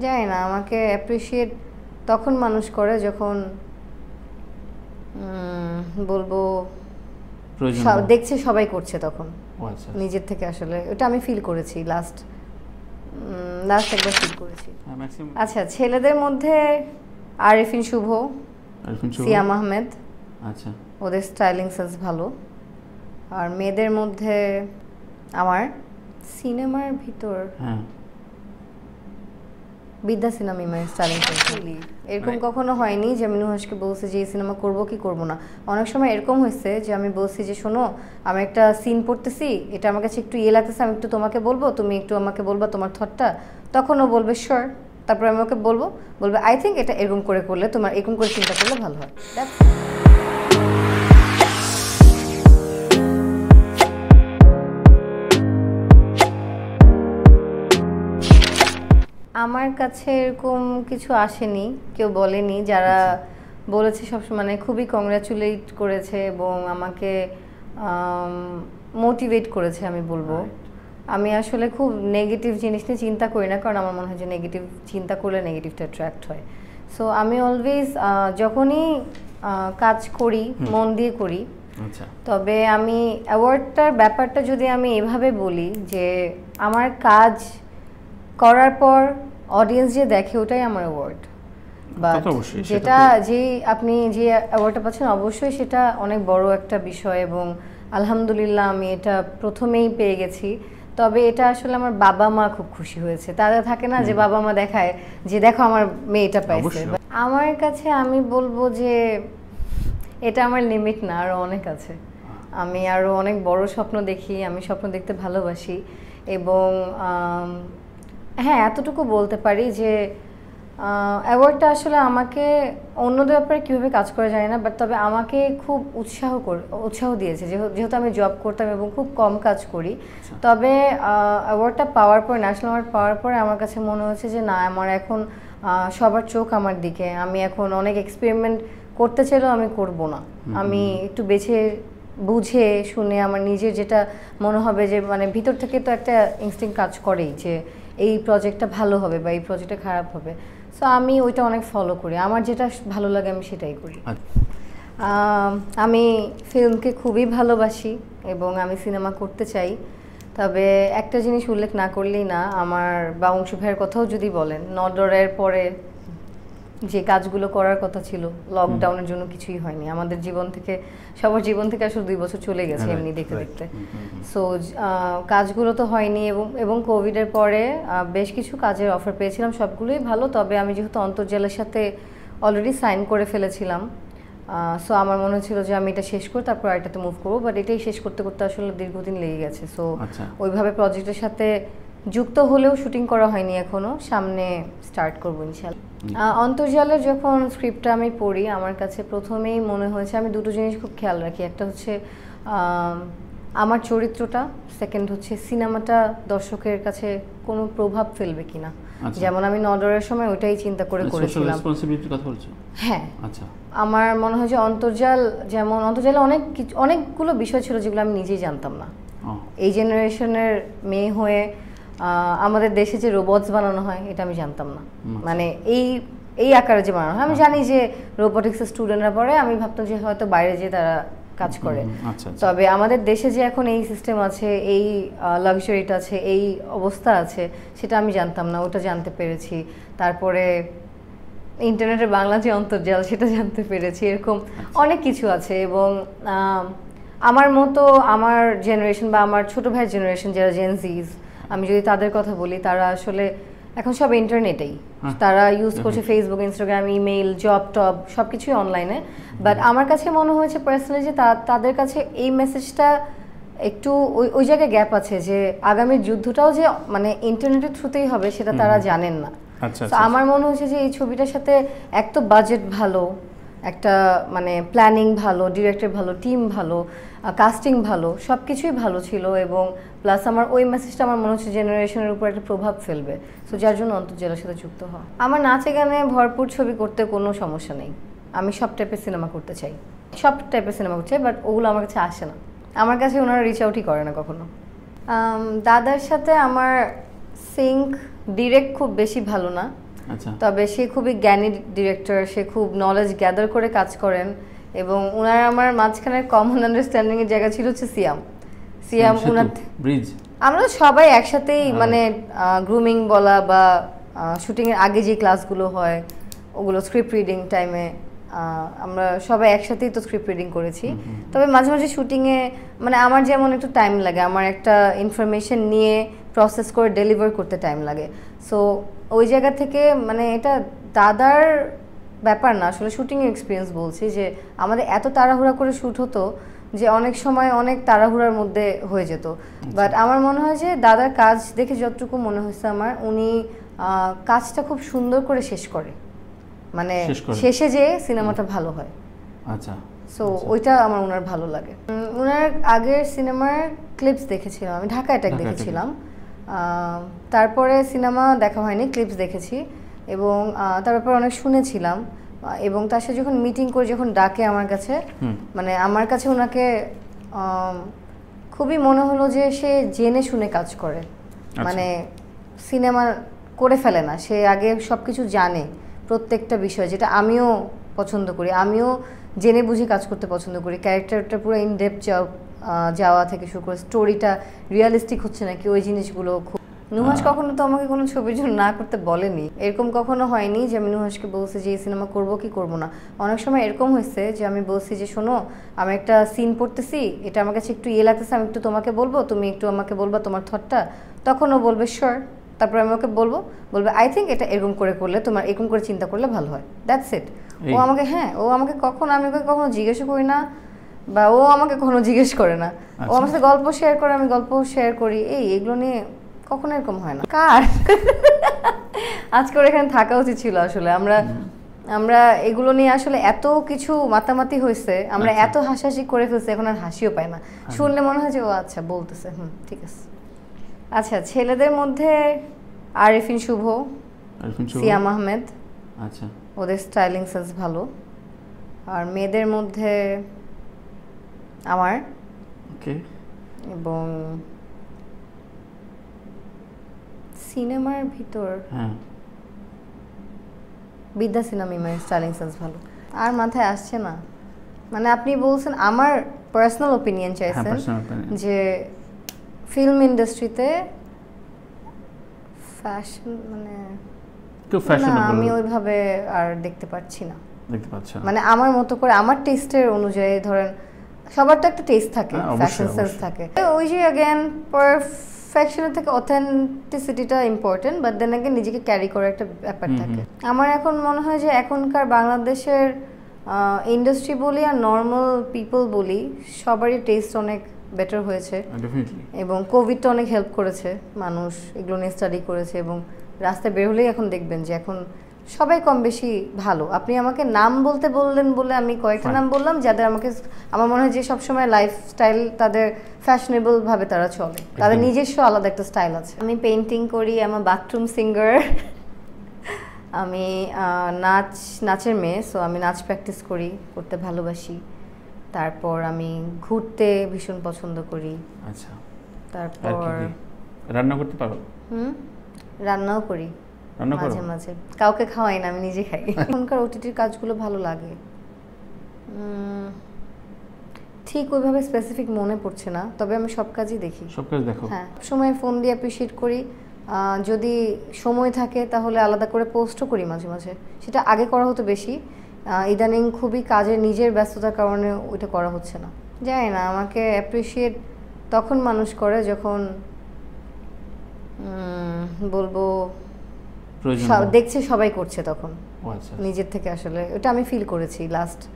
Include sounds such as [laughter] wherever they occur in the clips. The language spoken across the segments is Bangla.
জানি না আমাকে অ্যাপ্রিসিয়েট তখন মানুষ করে যখন বলব সব- দেখছে সবাই করছে তখন। আচ্ছা নিজের থেকে আসলে ওটা আমি ফিল করেছি লাস্ট লাস্ট একবার ফিল করেছি। হ্যাঁ আচ্ছা ছেলেদের মধ্যে আরিফিন শুভ আরিফিন শুভ? সিয়াম আহমেদ। আচ্ছা। ওদের স্টাইলিং সেন্স ভালো। আর মেয়েদের মধ্যে আমার সিনেমার ভিতর হ্যাঁ। বিদ্যা সিনেমা ইমার স্টাইলিং সেন্স এরকম কখনো হয়নি যে আমি নুহাসকে বলছি যে এই সিনেমা করব কি করব না। অনেক সময় এরকম হয়েছে যে আমি বলছি যে শোনো আমি একটা সিন পড়তেছি এটা আমার কাছে একটু ইয়ে লাগতেছে আমি একটু তোমাকে বলব তুমি একটু আমাকে বলবা তোমার থটটা তখন ও বলবে শোর তারপরে আমি ওকে বলব বলবে আই থিঙ্ক এটা এরকম করে করলে তোমার এরকম করে চিন্তা করলে ভালো হয়। আমার কাছে এরকম কিছু আসেনি কেউ বলেনি। যারা বলেছে সবসময় মানে খুবই কংগ্রাচুলেট করেছে এবং আমাকে মোটিভেট করেছে আমি বলব। আমি আসলে খুব নেগেটিভ জিনিস নিয়ে চিন্তা করি না কারণ আমার মনে হয় যে নেগেটিভ চিন্তা করলে নেগেটিভটা অ্যাট্রাক্ট হয়। সো আমি অলওয়েজ যখনই কাজ করি মন দিয়ে করি আচ্ছা। তবে আমি অ্যাওয়ার্ডটার ব্যাপারটা যদি আমি এভাবে বলি যে আমার কাজ করার পর অডিয়েন্স যে দেখে ওটাই আমার অ্যাওয়ার্ড বা যেটা যে আপনি যে অ্যাওয়ার্ডটা পাচ্ছেন অবশ্যই সেটা অনেক বড় একটা বিষয় এবং আলহামদুলিল্লাহ আমি এটা প্রথমেই পেয়ে গেছি। তবে এটা আসলে আমার বাবা মা খুব খুশি হয়েছে। তারা থাকে না যে বাবা মা দেখায় যে দেখো আমার মেয়েটা পাইছে। আমার কাছে আমি বলব যে এটা আমার লিমিট না আরও অনেক আছে। আমি আরও অনেক বড় স্বপ্ন দেখি আমি স্বপ্ন দেখতে ভালোবাসি। এবং হ্যাঁ এতটুকু বলতে পারি যে অ্যাওয়ার্ডটা আসলে আমাকে অন্যদের ব্যাপারে কীভাবে কাজ করা যায় না বাট তবে আমাকে খুব উৎসাহ করে উৎসাহ দিয়েছে। যেহেতু যেহেতু আমি জব করতাম এবং খুব কম কাজ করি তবে অ্যাওয়ার্ডটা পাওয়ার পর ন্যাশনাল অ্যাওয়ার্ড পাওয়ার পরে আমার কাছে মনে হচ্ছে যে না আমার এখন সবার চোখ আমার দিকে। আমি এখন অনেক এক্সপেরিমেন্ট করতে চাইলেও আমি করব না। আমি একটু বেছে বুঝে শুনে আমার নিজের যেটা মনে হবে যে মানে ভিতর থেকে তো একটা ইনস্টিং কাজ করেই যে এই প্রজেক্টটা ভালো হবে বা এই প্রজেক্টটা খারাপ হবে। সো আমি ওইটা অনেক ফলো করি। আমার যেটা ভালো লাগে আমি সেটাই করি। আচ্ছা। আমি ফিল্মকে খুবই ভালোবাসি এবং আমি সিনেমা করতে চাই। তবে একটা জিনিস উল্লেখ না করলেই না আমার বা অংশ ভাইয়ের কথাও যদি বলেন নডরের পরে যে কাজগুলো করার কথা ছিল লকডাউনের জন্য কিছুই হয়নি। আমাদের জীবন থেকে সবার জীবন থেকে আসলে দুই বছর চলে গেছে এমনি দেখতে দেখতে। সো কাজগুলো তো হয়নি এবং এবং কোভিডের পরে বেশ কিছু কাজের অফার পেয়েছিলাম সবগুলোই ভালো। তবে আমি যেহেতু অন্তর্জালের সাথে অলরেডি সাইন করে ফেলেছিলাম সো আমার মনে হচ্ছিল যে আমি এটা শেষ করে তারপর এটাতে মুভ করব বাট এটাই শেষ করতে করতে আসলে দীর্ঘদিন লেগে গেছে। সো আচ্ছা। ওইভাবে প্রজেক্টের সাথে যুক্ত হলেও শুটিং করা হয়নি এখনও। সামনে স্টার্ট করব ইনশাল্লাহ অন্তর্জালের যখন স্ক্রিপ্টটা আমি পড়ি আমার কাছে প্রথমেই মনে হয়েছে আমি দুটো জিনিস খুব খেয়াল রাখি। একটা হচ্ছে আম, আমার চরিত্রটা সেকেন্ড হচ্ছে সিনেমাটা দর্শকের কাছে কোনো প্রভাব ফেলবে কিনা। আচ্ছা। যেমন আমি নডরের সময় ওইটাই চিন্তা করে করেছিলাম। কথা বলছো? হ্যাঁ। আচ্ছা। আমার মনে হয় যে অন্তর্জাল যেমন অন্তর্জালে অনেক কিছু অনেকগুলো বিষয় ছিল যেগুলো আমি নিজেই জানতাম না। এই জেনারেশনের মেয়ে হয়ে আমাদের দেশে যে রোবটস বানানো হয় এটা আমি জানতাম না। আচ্ছা। মানে এই এই আকারে যে বানানো হয়। আমি জানি যে রোবোটিক্সের স্টুডেন্টরা পড়ে আমি ভাবতাম যে হয়তো বাইরে যে তারা কাজ করে। আচ্ছা আচ্ছা। তবে আমাদের দেশে যে এখন এই সিস্টেম আছে এই লাক্সারিটা আছে এই অবস্থা আছে সেটা আমি জানতাম না। ওটা জানতে পেরেছি। তারপরে ইন্টারনেটে বাংলা যে অন্তর্জাল সেটা জানতে পেরেছি। এরকম অনেক কিছু আছে এবং আমার মতো আমার জেনারেশন বা আমার ছোট ভাইয়ের জেনারেশন যারা জেনজিজ আমি যদি তাদের কথা বলি তারা আসলে এখন সব ইন্টারনেটেই হ্যাঁ, তারা ইউজ করছে ফেসবুক ইনস্টাগ্রাম ইমেল জব টব সব কিছুই অনলাইনে বাট আমার কাছে মনে হয়েছে পার্সোনালি যে তাদের কাছে এই মেসেজটা একটু ওই ওই জায়গায় গ্যাপ আছে যে আগামী যুদ্ধটাও যে মানে ইন্টারনেটের থ্রুতেই হবে সেটা তারা জানেন না। আচ্ছা তো আচ্ছা আমার মনে হচ্ছে যে এই ছবিটার সাথে এক তো বাজেট ভালো একটা মানে প্ল্যানিং ভালো ডিরেক্টর ভালো টিম ভালো কাস্টিং ভালো সব কিছুই ভালো ছিল এবং প্লাস আমার ওই মেসেজটা আমার মনে হচ্ছে জেনারেশনের উপর একটা প্রভাব ফেলবে। সো যার জন্য অন্তর্জেলার সাথে যুক্ত হওয়া। আমার নাচে গানে ভরপুর ছবি করতে কোনো সমস্যা নেই। আমি সব টাইপের সিনেমা করতে চাই। সব টাইপের সিনেমা করতে চাই বাট ওগুলো আমার কাছে আসে না। আমার কাছে ওনারা রিচ আউটই করে না কখনো। দাদার সাথে আমার সিঙ্ক ডিরেক্ট খুব বেশি ভালো না। তবে সে খুবই জ্ঞানী ডিরেক্টর সে খুব নলেজ গ্যাদার করে কাজ করেন এবং উনার আমার মাঝখানে কমন আন্ডারস্ট্যান্ডিং এর জায়গা ছিল হচ্ছে সিয়াম সিয়াম উনার ব্রিজ আমরা সবাই একসাথেই হ্যাঁ। মানে গ্রুমিং বলা বা শুটিং এর আগে যে ক্লাসগুলো হয় ওগুলো স্ক্রিপ্ট রিডিং টাইমে আমরা সবাই একসাথেই তো স্ক্রিপ্ট রিডিং করেছি। তবে মাঝে মাঝে শুটিংয়ে মানে আমার যেমন একটু টাইম লাগে আমার একটা ইনফরমেশন নিয়ে প্রসেস করে ডেলিভার করতে টাইম লাগে। সো ওই জায়গা থেকে মানে এটা দাদার ব্যাপার না আসলে শুটিং এক্সপিরিয়েন্স বলছি যে আমাদের এত তাড়াহুড়া করে শ্যুট হতো যে অনেক সময় অনেক তাড়াহুড়ার মধ্যে হয়ে যেত। বাট আমার মনে হয় যে দাদার কাজ দেখে যতটুকু মনে হয়েছে আমার উনি কাজটা খুব সুন্দর করে শেষ করে। মানে শেষে যে সিনেমাটা ভালো হয়। আচ্ছা। সো ওইটা আমার ওনার ভালো লাগে। ওনার আগের সিনেমার ক্লিপস দেখেছিলাম। আমি ঢাকা অ্যাটাক দেখেছিলাম। তারপরে সিনেমা দেখা হয়নি ক্লিপস দেখেছি এবং তার ব্যাপারে অনেক শুনেছিলাম এবং তার সাথে যখন মিটিং করে যখন ডাকে আমার কাছে মানে আমার কাছে ওনাকে খুবই মনে হলো যে সে জেনে শুনে কাজ করে। আচ্ছা। মানে সিনেমা করে ফেলে না সে আগে সব কিছু জানে প্রত্যেকটা বিষয় যেটা আমিও পছন্দ করি। আমিও জেনে বুঝে কাজ করতে পছন্দ করি। ক্যারেক্টারটা পুরো ইন ডেপ যাওয়া থেকে শুরু করে স্টোরিটা রিয়ালিস্টিক হচ্ছে নাকি? ওই জিনিসগুলো খুব নুহাস কখনো তো আমাকে কোনো ছবির জন্য না করতে বলেনি। এরকম কখনো হয়নি যে আমি নুহাসকে বলছি যে এই সিনেমা করব কি করব না? অনেক সময় এরকম হয়েছে যে আমি বলছি যে শোনো আমি একটা সিন পড়তেছি এটা আমার কাছে একটু ইয়ে লাগতেছে আমি একটু তোমাকে বলব তুমি একটু আমাকে বলবা তোমার থটটা তখন ও বলবে শিওর তারপর আমি ওকে বলব বলবে আই থিঙ্ক এটা এরকম করে করলে তোমার এরকম করে চিন্তা করলে ভালো হয়। দ্যাটস ইট ও আমাকে হ্যাঁ ও আমাকে কখন আমি ওকে কখনো জিজ্ঞেসও করি না। বা ও আমাকে কখনো জিজ্ঞেস করে না। ও আচ্ছা। আমার সাথে গল্প শেয়ার করে আমি গল্প শেয়ার করি। এই এগুলো নিয়ে কখনো এরকম হয় না। কার? [laughs] আজকে ওর এখানে থাকা উচিত ছিল আসলে। আমরা আমরা এগুলো নিয়ে আসলে এত কিছু মাতামাতি হয়েছে আমরা আচ্ছা। এত হাসাহাসি করে ফেলছি এখন আর হাসিও পাই না। শুনলে মনে হয় যে ও আচ্ছা বলতেছে হুম ঠিক আছে। আচ্ছা ছেলেদের মধ্যে আরিফিন শুভ আরিফিন শুভ? সিয়াম আহমেদ। আচ্ছা। ওদের স্টাইলিং সেন্স ভালো। আর মেয়েদের মধ্যে আমার। ওকে এবং সিনেমার ভিতর হ্যাঁ। বিদ্যা সিনেমা স্টাইলিং সেন্স ভালো। আর মাথায় আসছে না। মানে আপনি বলছেন আমার পার্সোনাল ওপিনিয়ন হ্যাঁ চাইছেন পার্সোনাল অপিনিয়ন যে ফিল্ম ইন্ডাস্ট্রিতে ফ্যাশন মানে আমি ওইভাবে আর দেখতে পাচ্ছি না। দেখতে পাচ্ছ। মানে আমার মতো করে আমার টেস্টের অনুযায়ী ধরেন সবার তো একটা টেস্ট থাকে হ্যাঁ, ফ্যাশন সেন্স থাকে। ওই যে অ্যাগেন পারফেকশনের থেকে অথেন্টিসিটিটা ইম্পর্টেন্ট বাট দেন আগে নিজেকে ক্যারি করার একটা ব্যাপার থাকে। আমার এখন মনে হয় যে এখনকার বাংলাদেশের ইন্ডাস্ট্রি বলি আর নর্মাল পিপল বলি সবারই টেস্ট অনেক বেটার হয়েছে। এবং কোভিডটা অনেক হেল্প করেছে মানুষ এগুলো নিয়ে স্টাডি করেছে এবং রাস্তায় বের হলেই এখন দেখবেন যে এখন সবাই কম বেশি ভালো। আপনি আমাকে নাম বলতে বললেন বলে আমি কয়েকটা নাম বললাম যাদের আমাকে আমার মনে হয় যে সবসময় লাইফস্টাইল তাদের ফ্যাশনেবল ভাবে তারা চলে। তাদের নিজস্ব আলাদা একটা স্টাইল আছে। আমি পেন্টিং করি আমার বাথরুম সিঙ্গার আমি নাচ নাচের মেয়ে সো আমি নাচ প্র্যাকটিস করি করতে ভালোবাসি। তারপর আমি ঘুরতে ভীষণ পছন্দ করি। আচ্ছা। তারপর? রান্না করতে পারো? হুম? রান্নাও করি। রান্না করো? মাঝে মাঝে। কাউকে খাওয়াই না আমি নিজে খাই। [laughs] এখনকার ওটিটির কাজগুলো ভালো লাগে। ঠিক ওইভাবে স্পেসিফিক মনে পড়ছে না তবে আমি সব কাজই দেখি। সব কাজ দেখো? হ্যাঁ সময় ফোন দিয়ে অ্যাপ্রিসিয়েট করি। যদি সময় থাকে তাহলে আলাদা করে পোস্টও করি মাঝে মাঝে। সেটা আগে করা হতো বেশি। ইদানিং খুবই কাজে নিজের ব্যস্ততার কারণে ওইটা করা হচ্ছে না। জানি না আমাকে অ্যাপ্রিসিয়েট তখন মানুষ করে যখন উম, বলব প্রয়োজন দেখছে সবাই করছে তখন। আচ্ছা। নিজের থেকে আসলে। ওটা আমি ফিল করেছি লাস্ট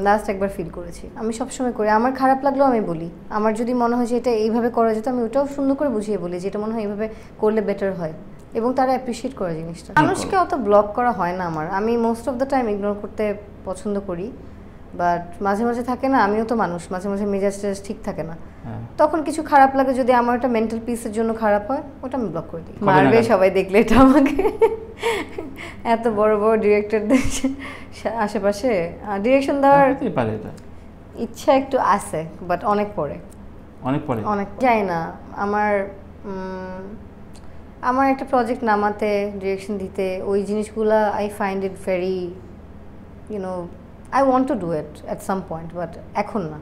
লাস্ট একবার ফিল করেছি। আমি সবসময় করি। আমার খারাপ লাগলেও আমি বলি। আমার যদি মনে হয় যে এটা এইভাবে করা যেত আমি ওটাও সুন্দর করে বুঝিয়ে বলি যেটা মনে হয় এইভাবে করলে বেটার হয়। এবং তারা অ্যাপ্রিসিয়েট করে জিনিসটা। মানুষকে অত ব্লক করা হয় না আমার। আমি most of the time ignore করতে পছন্দ করি। বাট মাঝে মাঝে থাকে না আমিও তো মানুষ মাঝে মাঝে মেজাজ টেজাজ ঠিক থাকে না। হ্যাঁ। তখন কিছু খারাপ লাগে যদি আমার একটা মেন্টাল পিসের জন্য খারাপ হয় ওটা আমি ব্লক করে দিই। মারবে সবাই দেখলে এটা আমাকে। এত বড় বড় ডিরেক্টরদের আশেপাশে। ডিরেকশন দেওয়ার ইচ্ছা একটু আছে বাট অনেক পরে। অনেক পরে? অনেক যাই না আমার আমার একটা প্রজেক্ট নামাতে ডিরেকশন দিতে ওই জিনিসগুলা I find it very you know I want to do it at some point but এখন না